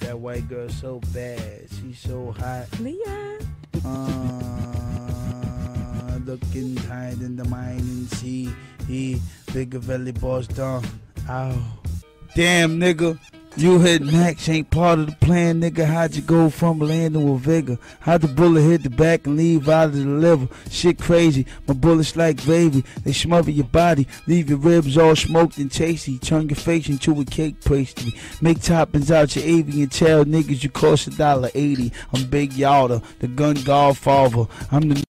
That white girl so bad. She so hot. Leah. Uh, looking tight in the mind and see he Biggavelli boss down. Ow. Damn nigga. You hit Max ain't part of the plan, nigga. How'd you go from landing with vigor? How'd the bullet hit the back and leave out of the liver? Shit crazy. My bullets like gravy. They smother your body, leave your ribs all smoked and tasty. Turn your face into a cake pastry. Make toppings out your avian tail, niggas. You cost a dollar eighty. I'm Big Yalda, the gun godfather. I'm the